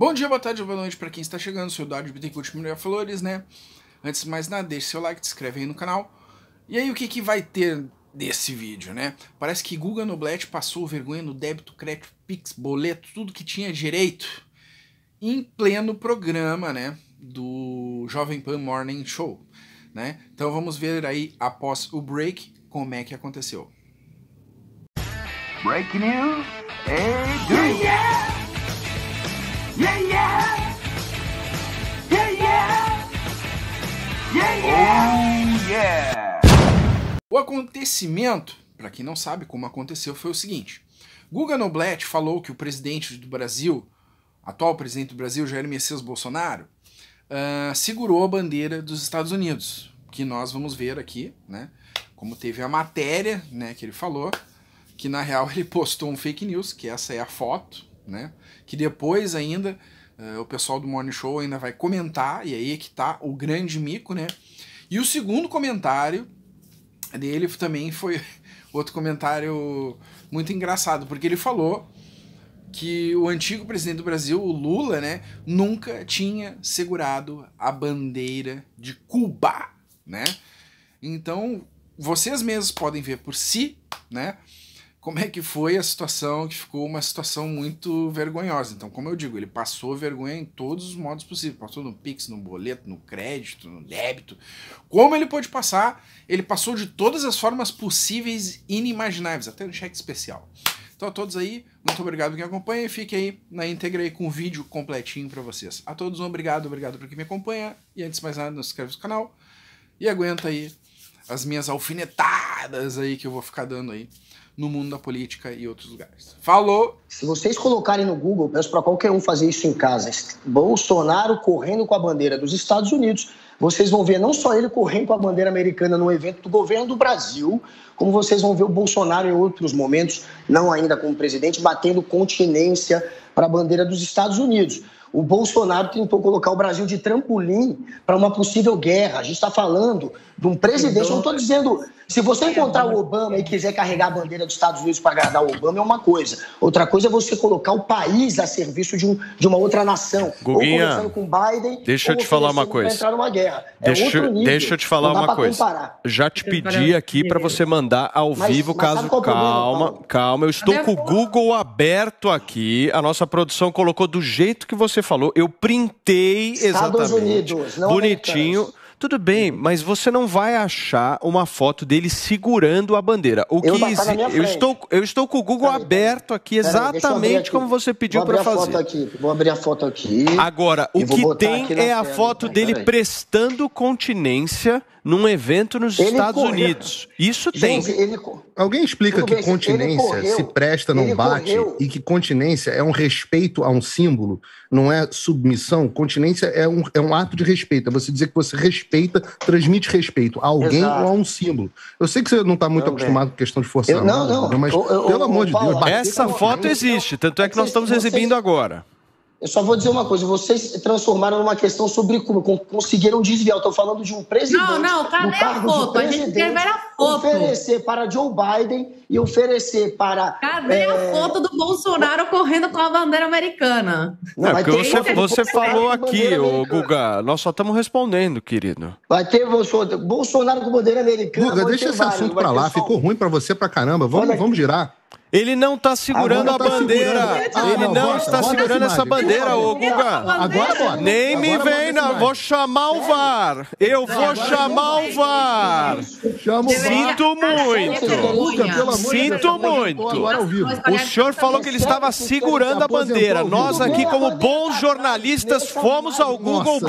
Bom dia, boa tarde, boa noite para quem está chegando. Sou Eduardo Bittencourt Mulher Flores, né? Antes de mais nada, deixe seu like, se inscreve aí no canal. E aí, o que, que vai ter desse vídeo, né? Parece que Guga Noblet passou vergonha no débito, crédito, pix, boleto, tudo que tinha direito em pleno programa, né? Do Jovem Pan Morning Show, né? Então vamos ver aí, após o break, como é que aconteceu. Breaking news. Hey. Yeah, yeah. Oh. O acontecimento, para quem não sabe como aconteceu, foi o seguinte. Guga Noblet falou que o presidente do Brasil, atual presidente do Brasil, Jair Messias Bolsonaro, uh, segurou a bandeira dos Estados Unidos, que nós vamos ver aqui, né? Como teve a matéria, né, que ele falou, que na real ele postou um fake news, que essa é a foto, né? Que depois ainda uh, o pessoal do Morning Show ainda vai comentar, e aí é que tá o grande mico, né? E o segundo comentário dele também foi outro comentário muito engraçado, porque ele falou que o antigo presidente do Brasil, o Lula, né, nunca tinha segurado a bandeira de Cuba, né? Então, vocês mesmos podem ver por si, né, como é que foi a situação, que ficou uma situação muito vergonhosa. Então, como eu digo, ele passou vergonha em todos os modos possíveis. Passou no Pix, no boleto, no crédito, no débito. Como ele pôde passar? Ele passou de todas as formas possíveis e inimagináveis, até no cheque especial. Então, a todos aí, muito obrigado quem acompanha e fique aí na íntegra aí com o vídeo completinho para vocês. A todos um obrigado, obrigado por quem me acompanha. E antes de mais nada, não se inscreve no canal e aguenta aí as minhas alfinetadas aí que eu vou ficar dando aí no mundo da política e outros lugares. Falou! Se vocês colocarem no Google, peço para qualquer um fazer isso em casa, Bolsonaro correndo com a bandeira dos Estados Unidos, vocês vão ver não só ele correndo com a bandeira americana no evento do governo do Brasil, como vocês vão ver o Bolsonaro em outros momentos, não ainda como presidente, batendo continência para a bandeira dos Estados Unidos. O Bolsonaro tentou colocar o Brasil de trampolim para uma possível guerra. A gente está falando de um presidente. Eu não estou dizendo. Se você encontrar o Obama e quiser carregar a bandeira dos Estados Unidos para agradar o Obama, é uma coisa. Outra coisa é você colocar o país a serviço de, um, de uma outra nação. Guguinha, ou com Biden. Deixa eu te falar uma coisa. Entrar numa guerra. É deixa, nível. deixa eu te falar uma coisa. Comparar. Já te pedi aqui para você mandar ao Mas- vivo, mas caso. é o problema, calma, Paulo? calma. Eu estou com o Google aberto aqui. A nossa produção colocou do jeito que você falou. Eu printei Estados exatamente. Unidos, não bonitinho. americanos. Tudo bem, mas você não vai achar uma foto dele segurando a bandeira. O Eu que tá exi- eu estou eu estou com o Google aberto aqui exatamente aqui. como você pediu Vou abrir para a fazer. foto aqui. Vou abrir a foto aqui. Agora, o que tem é a tela, foto dele prestando continência num evento nos Ele Estados correu. Unidos. Isso tem. Gente, ele. co- Alguém explica Tudo que bem, ele continência correu, se presta, não ele bate, correu. e que continência é um respeito a um símbolo, não é submissão. Continência é um, é um ato de respeito, é você dizer que você respeita, transmite respeito a alguém Exato. ou a um símbolo. Eu sei que você não está muito Também. acostumado com questão de força Eu- não, não. mas Eu- eu- pelo eu- amor de Deus, Essa foto existe, tanto é que nós estamos exibindo agora. Eu só vou dizer uma coisa: vocês transformaram numa questão sobre como con- conseguiram desviar. Eu estou falando de um presidente. Não, não, cadê no a foto? A gente quer ver a foto. Oferecer para Joe Biden e oferecer para. Cadê é, a foto do Bolsonaro correndo com a bandeira americana? Não, é você, você falou aqui, ô americana. Guga, nós só estamos respondendo, querido. Vai ter Bolsonaro, Bolsonaro com bandeira americana. Guga, deixa esse vários, assunto ter lá, só ficou ruim pra você pra caramba. Vamos, vamos girar. Ele não está segurando Agora a tá bandeira. segurando. Ah, Ele não, não está segurando essa bandeira, ô Guga. Agora bota. Nem me Agora vem, não. Vou chamar o VAR. Eu vou chamar o VAR. Sinto muito. Sinto muito. O senhor falou que ele estava segurando a bandeira. Nós aqui, como bons jornalistas, fomos ao Google.